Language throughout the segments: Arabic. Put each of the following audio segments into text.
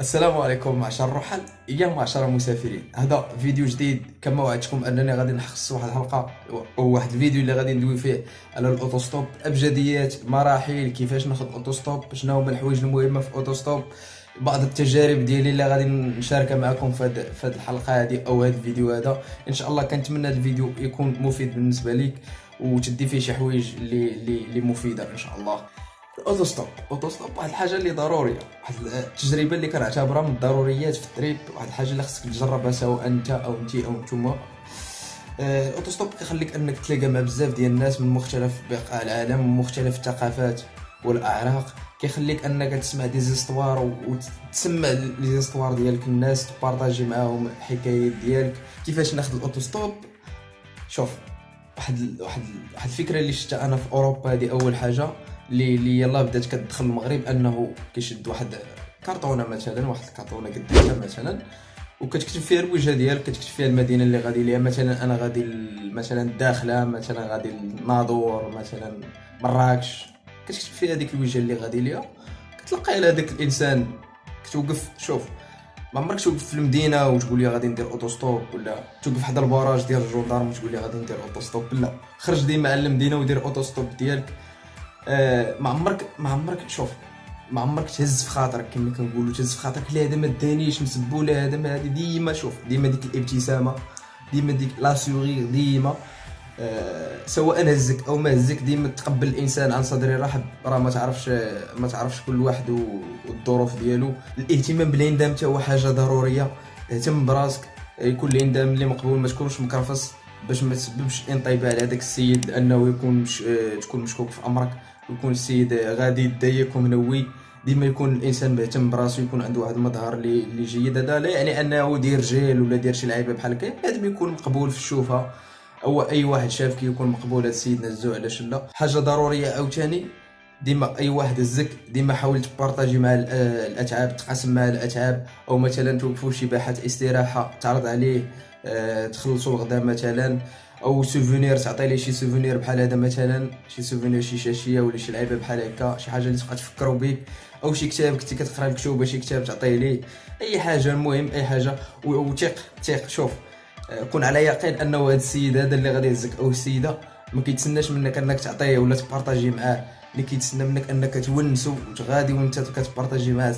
السلام عليكم معشر الرحل يا معشر المسافرين. هذا فيديو جديد كما وعدتكم أنني غادي نخص واحد الحلقة وواحد الفيديو اللي غادي ندوي فيه على ال autostop. أبجديات مراحل كيفاش ناخذ ال autostop شنو هما الحوايج المهمة في ال autostop بعض التجارب ديالي اللي غادي نشاركها معكم في هذه الحلقة هذه أو هذا الفيديو هذا. إن شاء الله كنتمنى الفيديو يكون مفيد بالنسبة ليك وتدي فيه شي حوايج اللي اللي مفيدة إن شاء الله. ال autostop ال autostop واحد الحاجة اللي ضروريه واحد التجربة اللي كنعتبرها من الضروريات في ال trip واحد الحاجة اللي خصك تجربها سواء أنت أو أنت أو نتوما. آه، ال autostop كيخليك أنك تلاقى مع بزاف ديال الناس من مختلف بقاع العالم من مختلف الثقافات والأعراق. كيخليك أنك تسمع des histoires وتسمع les histoires ديالك الناس تبارطاجي معاهم الحكايات ديالك. كيفاش ناخذ ال autostop؟ شوف واحد واحد واحد الفكرة اللي شفتها أنا في أوروبا هذه أول حاجة. اللي اللي يلاه بدات كتدخل المغرب انه كيشد واحد كارطونه مثلا واحد الكارطونه قد هكا مثلا وكتكتب فيها الوجهة ديالك كتكتب فيها المدينة اللي غادي ليها. مثلا أنا غادي مثلا الداخلة مثلا غادي الناظور مثلا مراكش. كتكتب فيها هذيك الوجهة اللي غادي ليها. كتلقى على هذاك الإنسان. كتوقف شوف ما عمرك توقف في المدينة وتقول لي غادي ندير أوتوستوب ولا توقف حدا ال barrage ديال ال gendarmes وتقول لي غادي ندير autostop. لا خرج ديما على المدينة ودير autostop ديالك. ما عمرك ما عمرك شوف ما عمرك تهز في خاطرك كما كنقولوا تهز في خاطرك لا هذا ما دانيش نسبوا لا هذا ما هذه ديما شوف ديما ديك الابتسامة ديما ديك لا ديما آه سواء هزك أو ما هزك ديما تقبل الإنسان عن صدر رحب راه ما تعرفش ما تعرفش كل واحد والظروف ديالو. الاهتمام بالهندام حتى هو حاجة ضرورية. اهتم براسك. يكون الهندام اللي مقبول ما تكونش مكرفص. باش ما تسببش انطباع لهذاك السيد انه يكون مش آه تكون مشكوك في امرك ويكون السيد غادي يدايق ومنوي. ديما يكون الإنسان مهتم براسو يكون عنده واحد المظهر اللي جيد. هذا لا يعني أنه دير رجال ولا دير شي لعيبة بحال هكا. لازم يكون مقبول في الشوفة. أو أي واحد شاف كي يكون مقبول هذا السيد نزو علاش لا حاجة ضرورية عاوتاني. ديما أي واحد هزك ديما حاول تبارطاجي مع الأتعاب تقاسم مع الأتعاب أو مثلا توقفوا شي باحه استراحة تعرض عليه أه تخلصوا الغدا مثلا أو souvenir تعطي ليه شي souvenir بحال هذا مثلا شي souvenir شي شاشية ولا شي لعيبة بحال هكا شي حاجة اللي تبقى تفكروا بك أو شي كتاب كنتي كتقرأ مكتوبه شي كتاب تعطيه ليه أي حاجة المهم أي حاجة وثيق ثيق شوف كون على يقين أنه هذا السيد هذا اللي غادي يهزك أو السيدة ما كيتسناش منك أنك تعطيه ولا تبارطاجي معاه. اللي كيتسنى منك انك تونسو وتغادي وانت كتبارطاجي معاه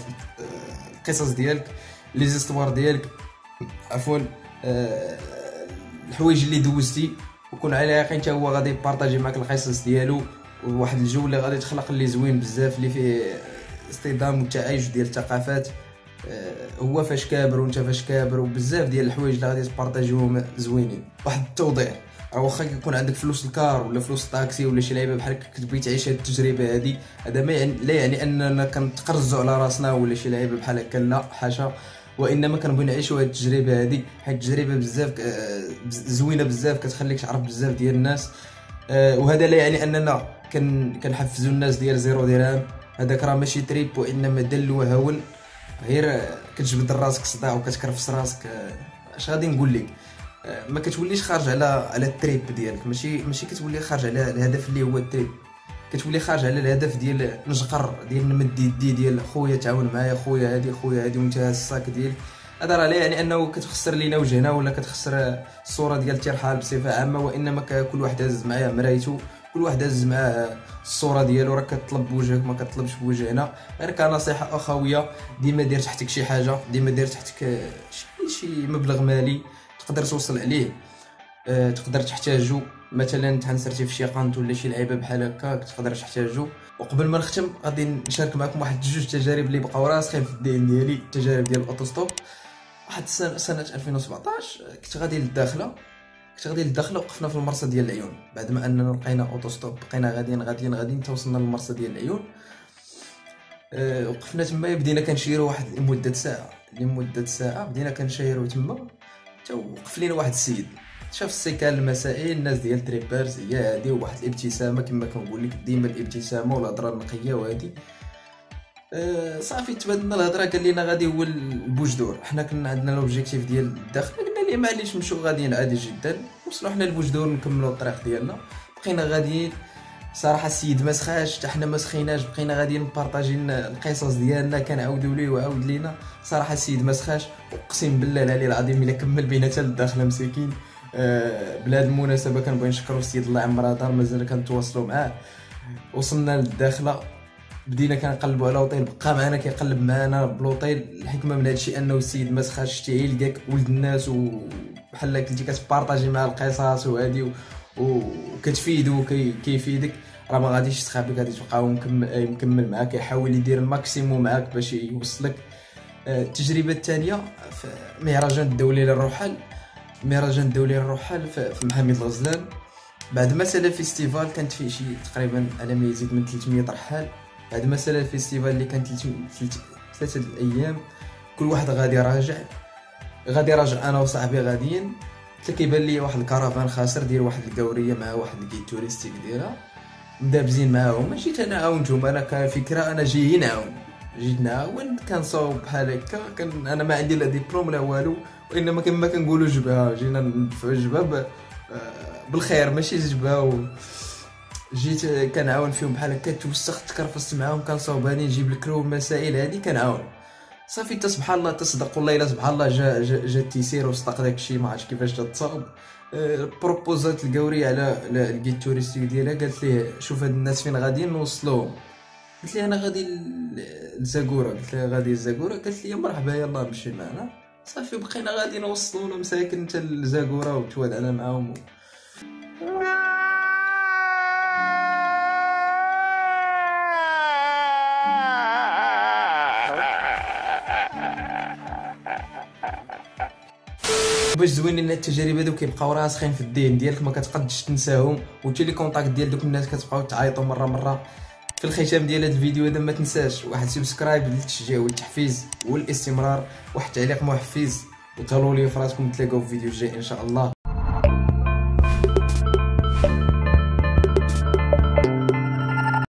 القصص ديالك les histoires ديالك عفوا أه الحوايج اللي دوزتي وكون على يقين حتى هو غادي يبارطاجي معك القصص ديالو وواحد الجو اللي غادي تخلق اللي زوين بزاف اللي فيه اصطدام والتعايش ديال الثقافات هو فاش كابر وانت فاش كابر وبزاف ديال الحوايج اللي غادي تبارطاجيهم زوينين. واحد التوضيح. واخا يكون عندك فلوس ال car ولا فلوس الطاكسي ولا شي لعيبة بحال هكا كتبغي تعيش هاد التجربة هادي هذا ما يعني لا يعني أننا كنتقرزوا على راسنا ولا شي لعيبة بحال هكا لا حاشا. وإنما كنبغي نعيشوا هذه التجربة هذه حيت التجربة بزاف زوينة بزاف كتخليك تعرف بزاف ديال الناس. وهذا لا يعني أننا كنحفزوا الناس ديال zéro درهم هذاك راه ماشي trip وإنما دل وهون غير كتجبد راسك صداع وكتكرفس راسك. اش غادي نقول لك؟ ما كتوليش خارج على على ال trip ديالك ماشي ماشي كتولي خارج على الهدف اللي هو ال trip. كتولي خارج على الهدف ديال نجقر ديال نمد يدي ديال خويا تعاون معايا خويا هادي خويا هادي وانت ال sac ديالك. هذا راه لا يعني انه كتخسر لينا وجهنا ولا كتخسر الصورة ديال الترحال بصفة عامة وإنما كل واحد هز معايا مرايته كل واحد هز معاه الصورة ديالو راه كطلب بوجهك ما كطلبش بوجهنا. غير كنصيحه اخويه ديما دير تحتك شي حاجة ديما دير تحتك شي, شي مبلغ مالي تقدر توصل عليه. أه تقدر تحتاجو. مثلا تنسرتي في شي قنت ولا شي لعيبة بحال هكا تقدر تحتاجو. وقبل ما نختم غادي نشارك معكم واحد جوج تجارب اللي بقاو راسخين في الذهن ديالي التجارب ديال ال autostop واحد سنة 2017 كنت غادي للداخلة. كنت غادي للداخلة وقفنا في المرسى ديال العيون. بعد ما أننا لقينا autostop بقينا غاديين غاديين غاديين توصلنا للمرسى ديال العيون. أه وقفنا تما بدينا كنشيرو واحد لمدة ساعة. لمدة ساعة بدينا كنشيرو تما. حتى وقف لينا واحد السيد. شاف السيكال المسائل الناس ديال trippers هي هادي وواحد الابتسامة كما كنقول لك ديما الابتسامة والهضرة النقية وهادي. أه صافي تبادلنا الهضرة قال لنا غادي هو البوجدور حنا كنا عندنا l'objectif ديال الداخلة قلنا ليه معليش نمشيو غاديين عادي جدا. وصلنا حنا لبوجدور نكملوا الطريق ديالنا. بقينا غاديين صراحة السيد ما سخاش حتى حنا ما سخيناش بقينا غادي نبارطاجي القصص ديالنا كنعاودوا ليه وعاود لينا. صراحة السيد ما سخاش أقسم بالله العلي العظيم إلا كمل بينا حتى للداخله مساكين. آه بلا هاد المناسبة كنبغي نشكروا السيد الله يعمر دار مازال كنتواصلوا معاه. وصلنا للداخلة بدينا كنقلبوا على اوطيل بقى معنا كيقلب معنا بلوطيل الحكمة من هادشي أنه السيد ما سخاش حتى ولد الناس وبحال قلتي كتبارطاجي مع القصص وهادي وكتفيدو كيفيدك. راه ما غاديش تخافي غادي تبقاو مكمل مكمل معاك يحاول يدير ال maximum معاك باش يوصلك. آه، التجربة الثانية في مهرجان الدولي للرحل مهرجان الدولي للرحل في محاميد الغزلان. بعد ما سالا ال festival كانت فيه شي تقريبا على ما يزيد من 300 رحال. بعد ما سالا ال festival اللي كان ثلاثة الأيام كل واحد غادي راجع غادي راجع أنا وصاحبي غاديين. حتى كيبان لي واحد ال caravane خاسر ديال واحد الكورية مع واحد ال guide touristique ديالها مدابزين معاهم. ما جيت أنا عاونتهم أنا كفكرة أنا جاي نعاون. جيت نعاون كنصاوب بحال هكا كان أنا ما عندي لا ديبلوم لا والو وإنما كما كنقولوا جبهه جينا ندفعوا جبهه آه، بالخير ماشي جبهه جيت كنعاون فيهم بحال هكا توسخت تكرفست معاهم كنصاوب هاني نجيب الكرو والمسائل هادي كنعاون. صافي حتى سبحان الله تصدق والله إلا سبحان الله جا جا, جا التيسير وصدق داك الشيء ما عرفتش كيفاش تصاوب أه propose ات القورية على ال guide touristique ديالها قالت ليه شوف هاد الناس فين غاديين نوصلوهم قلت لي أنا غادي لزاكورا قلت لها غادي لزاكورا قالت لي مرحبا يلا نمشي معنا صافي بقينا غادي نوصلونا مساكن حتى لزاكورا وتوالعنا معاهم باش زوينين التجارب هادو كيبقاو راسخين في الذهن ديالك ما كتقدش تنساهم. وحتى les contacts ديال دوك الناس كتبقاو تعيطوا مرة مرة. في الختام ديال هذا الفيديو هذا ما تنساش واحد subscribe للتشجيع والتحفيز والاستمرار واحد تعليق محفز. وتهلاو لي فراسكم تلاقاو في فيديو جاي إن شاء الله.